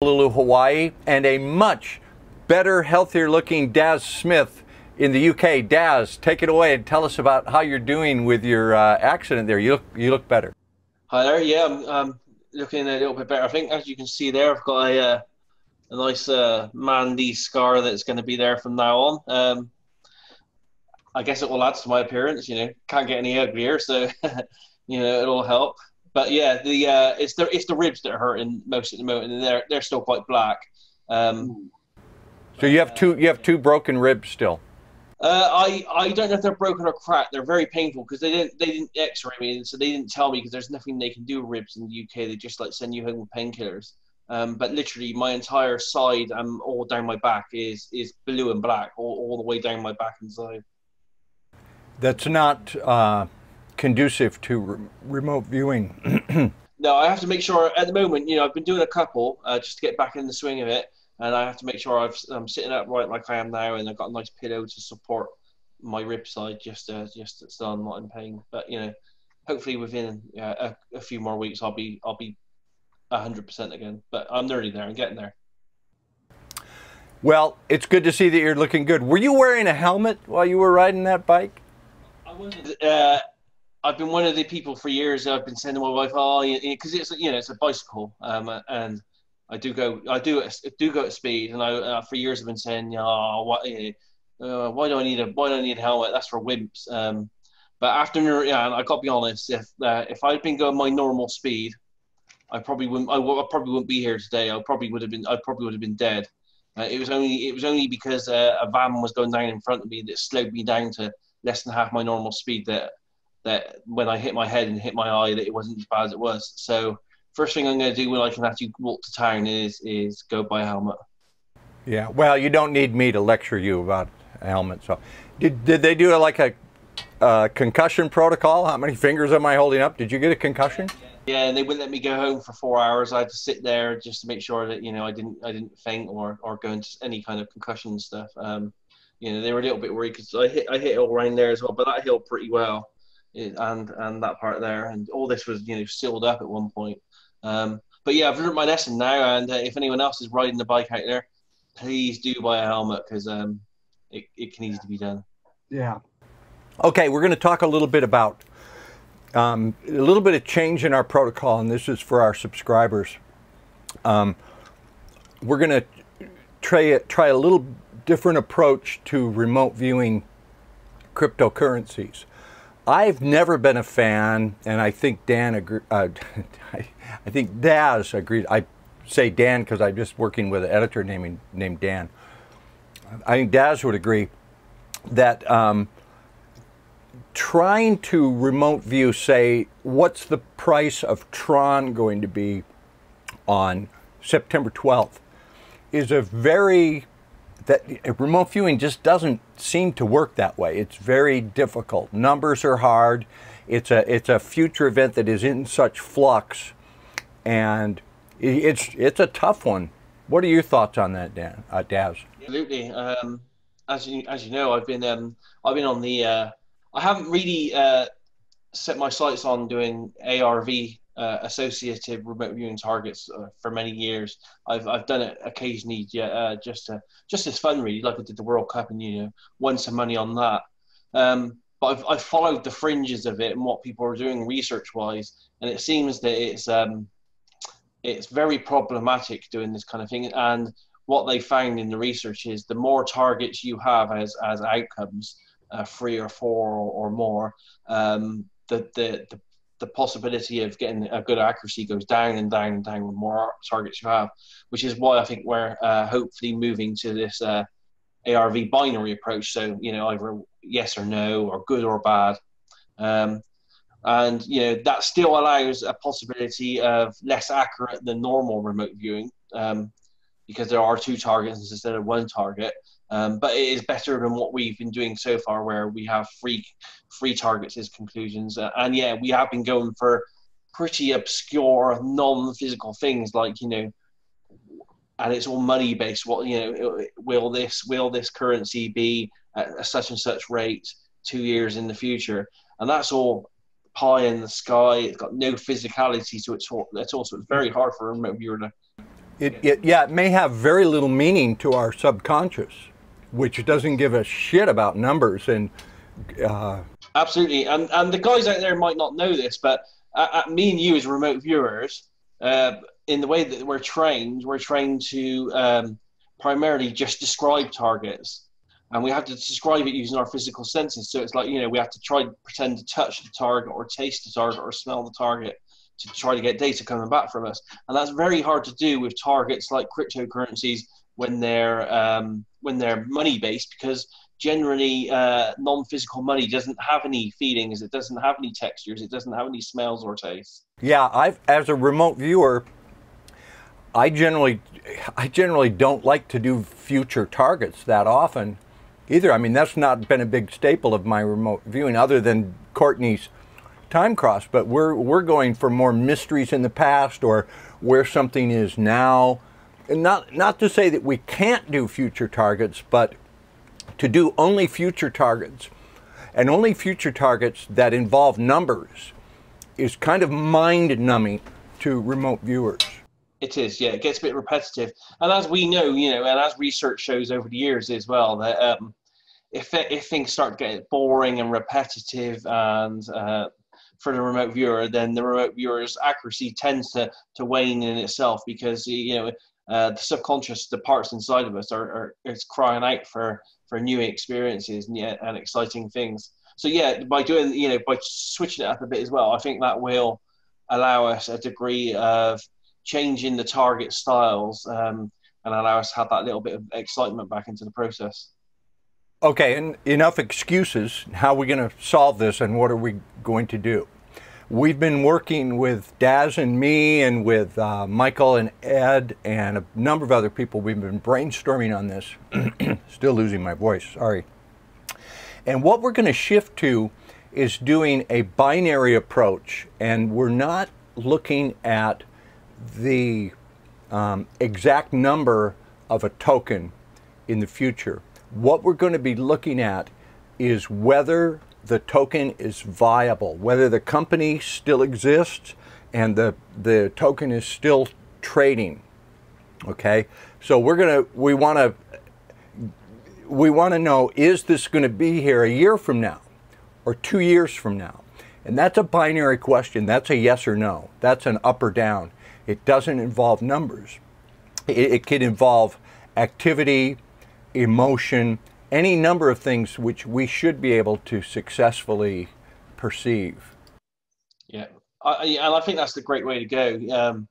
Honolulu, Hawaii, and a much better, healthier looking Daz Smith in the UK. Daz, take it away and tell us about how you're doing with your uh, accident there. You look, you look better. Hi there. Yeah, I'm, looking a little bit better. I think, as you can see there, I've got a, uh, a nice uh, Mandy scar that's going to be there from now on. Um, I guess it will add to my appearance. You know, can't get any uglier, so you know it'll help. But yeah, the uh, it's the it's the ribs that are hurting most at the moment, and they're they're still quite black. Um, so you have two you have two broken ribs still. Uh, I I don't know if they're broken or cracked. They're very painful because they didn't they didn't X-ray me, so they didn't tell me because there's nothing they can do with ribs in the UK. They just like send you home with painkillers. Um, but literally, my entire side and um, all down my back is is blue and black, all, all the way down my back and side. That's not uh, conducive to re- remote viewing. no, I have to make sure. At the moment, you know, I've been doing a couple uh, just to get back in the swing of it and I have to make sure i am sitting upright like I am now, and I've got a nice pillow to support my rib side, just uh, just so I'm not in pain. But you know, hopefully within uh, a, a, few more weeks, I'll be I'll be hundred percent again. But I'm nearly there. I'm getting there. Well, it's good to see that you're looking good. Were you wearing a helmet while you were riding that bike? I wasn't. Uh, I've been one of the people for years. I've been sending my wife, oh, because it's you know it's a bicycle, um, and I do go, I do, I do go at speed, and I uh, for years I've been saying, oh, what, uh, why do I need a, why do I need a helmet? That's for wimps. Um, but after, yeah, I got to be honest, if uh, if I'd been going my normal speed, I probably wouldn't, I, I, probably wouldn't be here today. I probably would have been, I probably would have been dead. Uh, it was only, it was only because uh, a van was going down in front of me that slowed me down to less than half my normal speed. That that when I hit my head and hit my eye, that it wasn't as bad as it was. So first thing I'm going to do when I can actually walk to town is is go buy a helmet. Yeah, well, you don't need me to lecture you about a helmet. So, did did they do like a uh, concussion protocol? How many fingers am I holding up? Did you get a concussion? Yeah, and they wouldn't let me go home for four hours. I had to sit there just to make sure that you know I didn't I didn't faint or or go into any kind of concussion stuff. Um, you know, they were a little bit worried because I hit I hit all around there as well, but that healed pretty well, and and that part there, and all this was you know sealed up at one point. Um, but yeah, I've learned my lesson now, and uh, if anyone else is riding the bike out there, please do buy a helmet because um, it, it can easily be done. Yeah. Okay, we're going to talk a little bit about um, a little bit of change in our protocol, and this is for our subscribers. Um, we're going to try try a little different approach to remote viewing cryptocurrencies. I've never been a fan, and I think Dan agree, uh, I think Daz agreed. I say Dan because I'm just working with an editor named named Dan. I think Daz would agree that um, trying to remote view, say, what's the price of Tron going to be on September 12th, is a very that remote viewing just doesn't seem to work that way. It's very difficult. Numbers are hard. It's a it's a future event that is in such flux and it's it's a tough one. What are your thoughts on that, Dan? Uh, Daz? Absolutely. Um, as you as you know, I've been um, I've been on the. Uh, I haven't really uh, set my sights on doing ARV uh, associative remote viewing targets uh, for many years. I've I've done it occasionally, yeah, uh, just to, just as fun, really, like I did the World Cup, and you know, won some money on that. Um, but I've, I've followed the fringes of it and what people are doing research wise, and it seems that it's um, it's very problematic doing this kind of thing. And what they found in the research is the more targets you have as as outcomes, uh, three or four or, or more, um, the, the the the possibility of getting a good accuracy goes down and down and down with more targets you have, which is why I think we're uh, hopefully moving to this uh, ARV binary approach. So you know either yes or no or good or bad. Um, and you know that still allows a possibility of less accurate than normal remote viewing um, because there are two targets instead of one target. Um, but it is better than what we've been doing so far, where we have three three targets as conclusions. Uh, and yeah, we have been going for pretty obscure, non-physical things like you know, and it's all money based. What you know, will this will this currency be at such and such rate two years in the future? And that's all pie in the sky. It's got no physicality to it. It's also it's very hard for a remote viewer to. It, it, yeah, it may have very little meaning to our subconscious, which doesn't give a shit about numbers. And uh, absolutely, and and the guys out there might not know this, but uh, me and you as remote viewers, uh, in the way that we're trained, we're trained to um, primarily just describe targets, and we have to describe it using our physical senses. So it's like you know we have to try pretend to touch the target or taste the target or smell the target to try to get data coming back from us. And that's very hard to do with targets like cryptocurrencies when they're um, when they're money based because generally uh, non-physical money doesn't have any feelings it doesn't have any textures it doesn't have any smells or tastes yeah i've as a remote viewer i generally i generally don't like to do future targets that often either i mean that's not been a big staple of my remote viewing other than courtney's time cross, but we're we're going for more mysteries in the past or where something is now. And not not to say that we can't do future targets, but to do only future targets and only future targets that involve numbers is kind of mind numbing to remote viewers. It is, yeah. It gets a bit repetitive, and as we know, you know, and as research shows over the years as well, that um, if if things start getting boring and repetitive and uh, for the remote viewer, then the remote viewer's accuracy tends to, to wane in itself because you know uh, the subconscious, the parts inside of us, are, are it's crying out for for new experiences and, and exciting things. So yeah, by doing you know by switching it up a bit as well, I think that will allow us a degree of changing the target styles um, and allow us to have that little bit of excitement back into the process. Okay, and enough excuses. How are we going to solve this and what are we going to do? We've been working with Daz and me and with uh, Michael and Ed and a number of other people. We've been brainstorming on this. Still losing my voice, sorry. And what we're going to shift to is doing a binary approach, and we're not looking at the um, exact number of a token in the future what we're going to be looking at is whether the token is viable, whether the company still exists and the, the token is still trading. Okay, so we're gonna we want to we want to know is this to be here a year from now or two years from now? And that's a binary question. That's a yes or no. That's an up or down. It doesn't involve numbers. It, it involve activity, emotion, any number of things which we should be able to successfully perceive. Yeah, I, and I think that's the great way to go. Um,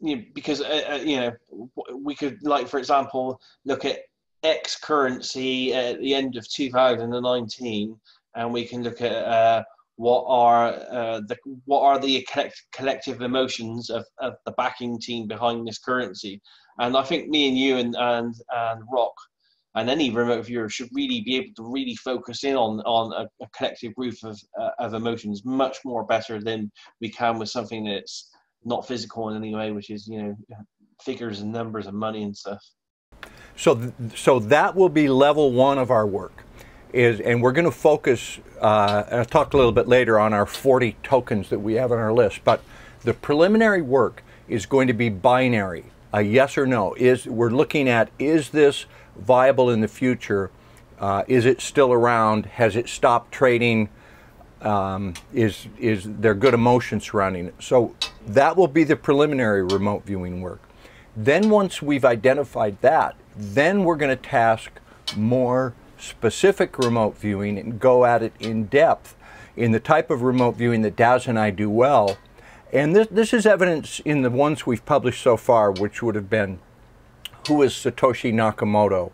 you know, because uh, uh, you know we could, like for example, look at X currency at the end of 2019, and we can look at uh, what are uh, the what are the collect, collective emotions of, of the backing team behind this currency. And I think me and you and and, and Rock and any remote viewer should really be able to really focus in on on a, a collective group of uh, of emotions much more better than we can with something that's not physical in any way, which is you know figures and numbers and money and stuff. So, th- so that will be level one of our work, is and we're going to focus. Uh, I'll talk a little bit later on our 40 tokens that we have on our list, but the preliminary work is going to be binary, a yes or no. Is we're looking at is this viable in the future? Uh, is it still around? Has it stopped trading? Um, is is there good emotion surrounding it? So that will be the preliminary remote viewing work. Then once we've identified that, then we're going to task more specific remote viewing and go at it in depth in the type of remote viewing that Daz and I do well. And this, this is evidence in the ones we've published so far, which would have been who is Satoshi Nakamoto?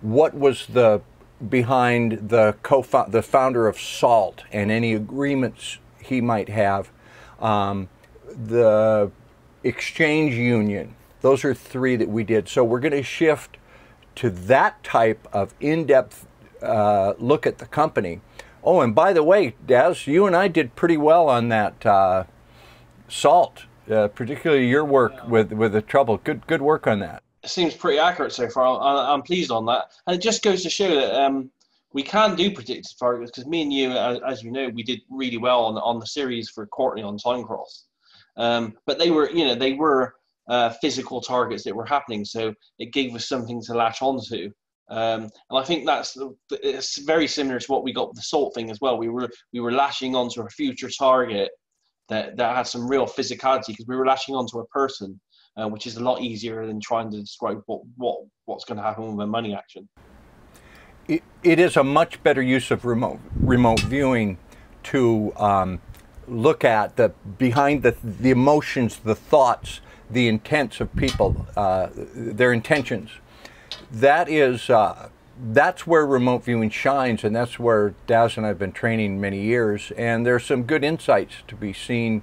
What was the behind the co the founder of Salt and any agreements he might have? Um, the exchange union. Those are three that we did. So we're going to shift to that type of in-depth uh, look at the company. Oh, and by the way, Daz, you and I did pretty well on that uh, salt, uh, particularly your work yeah. with with the trouble. Good good work on that seems pretty accurate so far. I'm pleased on that, and it just goes to show that um, we can do predictive targets because me and you, as, as, you know, we did really well on on the series for Courtney on Time Cross. Um, but they were, you know, they were uh, physical targets that were happening. So it gave us something to latch onto. Um, and I think that's it's very similar to what we got with the salt thing as well. We were we were lashing onto a future target that, that had some real physicality because we were lashing onto a person, uh, which is a lot easier than trying to describe what, what what's going to happen with a money action. It, it is a much better use of remote remote viewing to um, look at the behind the the emotions, the thoughts, the intents of people, uh, their intentions that is uh, that's where remote viewing shines, and that's where Daz and I have been training many years. And there's some good insights to be seen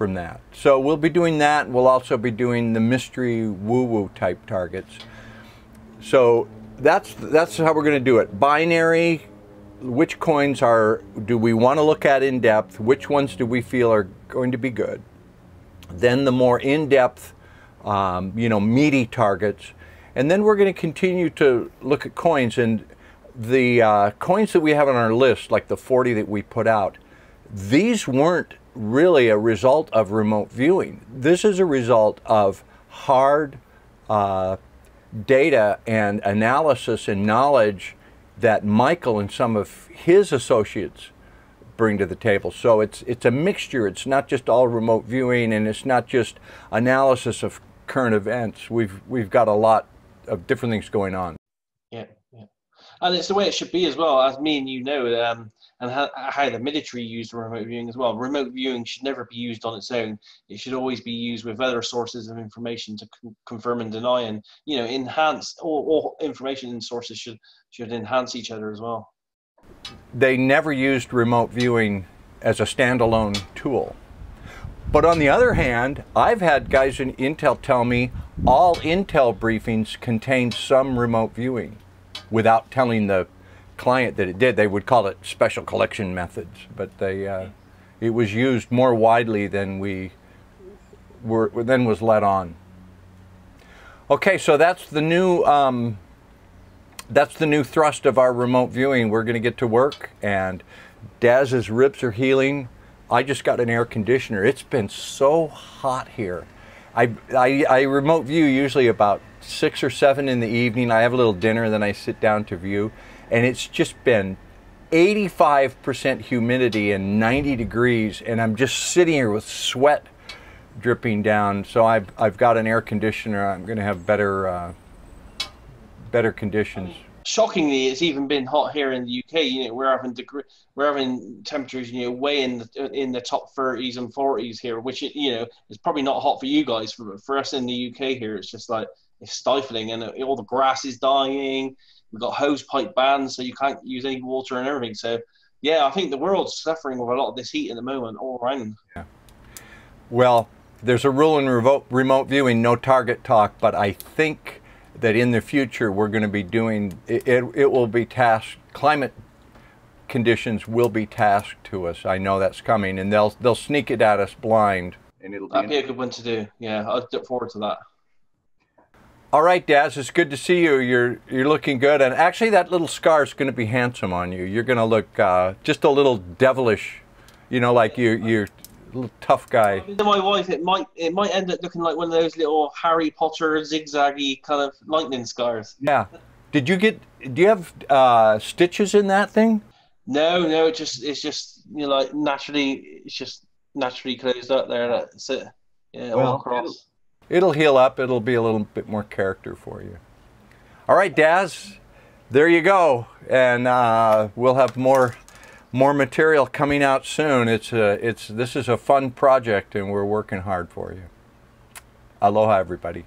from that. So we'll be doing that. We'll also be doing the mystery woo-woo type targets. So that's that's how we're going to do it. Binary. Which coins are do we want to look at in depth? Which ones do we feel are going to be good? Then the more in-depth, um, you know, meaty targets and then we're going to continue to look at coins and the uh, coins that we have on our list, like the 40 that we put out, these weren't really a result of remote viewing. This is a result of hard uh, data and analysis and knowledge that Michael and some of his associates bring to the table. So it's it's a mixture. It's not just all remote viewing and it's not just analysis of current events. We've we've got a lot of different things going on. Yeah, yeah, and it's the way it should be as well. As me and you know, um, and how, how, the military used remote viewing as well. Remote viewing should never be used on its own. It should always be used with other sources of information to con- confirm and deny, and you know, enhance. All, all information sources should should enhance each other as well. They never used remote viewing as a standalone tool. But on the other hand, I've had guys in Intel tell me all Intel briefings contain some remote viewing without telling the client that it did. They would call it special collection methods, but they uh, it was used more widely than we were than was let on. Okay, so that's the new um, that's the new thrust of our remote viewing. We're going to get to work, and Daz's ribs are healing. I just got an air conditioner. It's been so hot here. I, I, I, remote view usually about six or seven in the evening. I have a little dinner, then I sit down to view, and it's just been 85% humidity and 90 degrees, and I'm just sitting here with sweat dripping down. So I've, I've got an air conditioner. I'm going to have better, uh, better conditions shockingly, it's even been hot here in the UK. You know, we're having degree, we're having temperatures, you know, way in the in the top 30s and 40s here, which you know is probably not hot for you guys. For for us in the UK here, it's just like it's stifling, and all the grass is dying. We've got hose pipe bans, so you can't use any water and everything. So, yeah, I think the world's suffering with a lot of this heat at the moment all around. Yeah. Well, there's a rule in remote, remote viewing, no target talk, but I think that in the future we're going to be doing it, it, it, will be tasked climate conditions will be tasked to us i know that's coming and they'll they'll sneak it at us blind and it'll that'd be, be a good one to do yeah i look forward to that all right daz it's good to see you you're you're looking good and actually that little scar is going to be handsome on you you're going to look uh, just a little devilish you know like you you're little tough guy. To my wife, it might it might end up looking like one of those little Harry Potter zigzaggy kind of lightning scars. Yeah. Did you get? Do you have uh, stitches in that thing? No, no. It just it's just you know like naturally it's just naturally closed up there. That's it. Yeah, well, all across. It'll, heal up. It'll be a little bit more character for you. All right, Daz. There you go, and uh, we'll have more more material coming out soon. It's a, it's this is a fun project and we're working hard for you. Aloha everybody.